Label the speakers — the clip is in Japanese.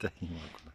Speaker 1: 絶対今この